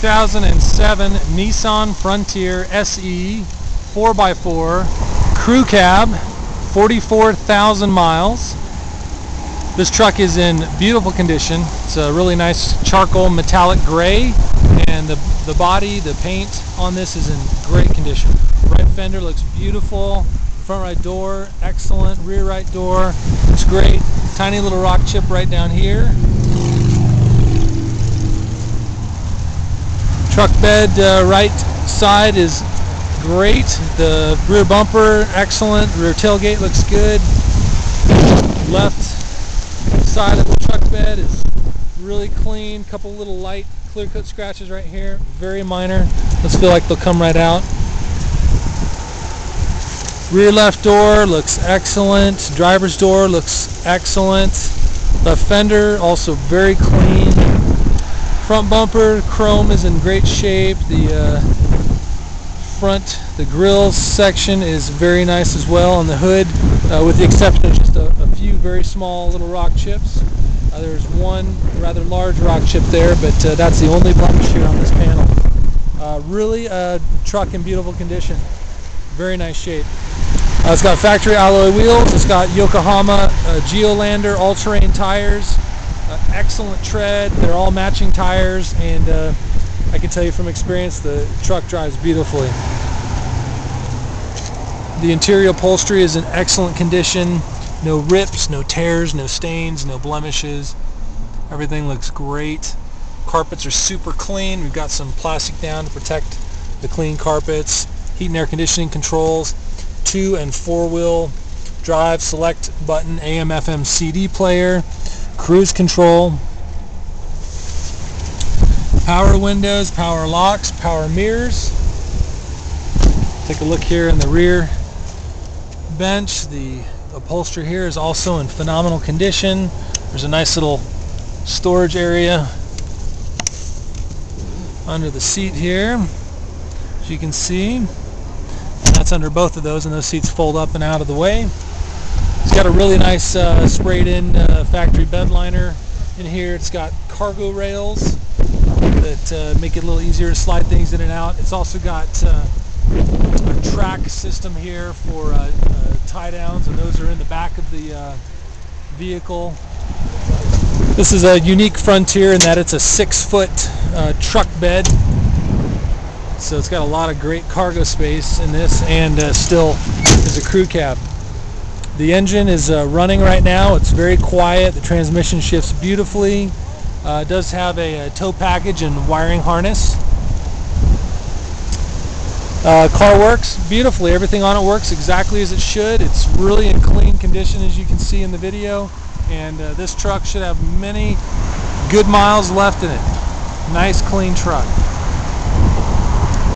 2007 Nissan Frontier SE 4x4 crew cab 44,000 miles. This truck is in beautiful condition. It's a really nice charcoal metallic gray and the, the body the paint on this is in great condition. Right fender looks beautiful. Front right door excellent. Rear right door looks great. Tiny little rock chip right down here Truck bed uh, right side is great. The rear bumper, excellent. Rear tailgate looks good. Left side of the truck bed is really clean. Couple little light clear coat scratches right here. Very minor. Let's feel like they'll come right out. Rear left door looks excellent. Driver's door looks excellent. Left fender also very clean. Front bumper chrome is in great shape. The uh, front, the grill section is very nice as well. on the hood, uh, with the exception of just a, a, few very small little rock chips. Uh, there's one rather large rock chip there, but uh, that's the only blemish here on this panel. Uh, really a truck in beautiful condition. Very nice shape. Uh, it's got factory alloy wheels. It's got Yokohama Geolandar all-terrain tires uh, excellent tread. They're all matching tires, and uh, I can tell you from experience, the truck drives beautifully. The interior upholstery is in excellent condition. No rips, no tears, no stains, no blemishes. Everything looks great. Carpets are super clean. We've got some plastic down to protect the clean carpets. Heat and air conditioning controls. Two and four wheel drive select button AM FM CD player cruise control, power windows, power locks, power mirrors. Take a look here in the rear bench. The upholstery here is also in phenomenal condition. There's a nice little storage area under the seat here, as you can see. That's under both of those, and those seats fold up and out of the way. It's got a really nice uh, sprayed in uh, factory bed liner in here. It's got cargo rails that uh, make it a little easier to slide things in and out. It's also got uh, a track system here for uh, uh, tie downs and those are in the back of the vehicle. This is a unique Frontier in that it's a six foot truck bed so it's got a lot of great cargo space in this and still is a crew cab. The engine is uh, running right now. It's very quiet. The transmission shifts beautifully. Uh, it does have a, a, tow package and wiring harness. Uh, car works beautifully. Everything on it works exactly as it should. It's really in clean condition as you can see in the video. And uh, this truck should have many good miles left in it. Nice clean truck.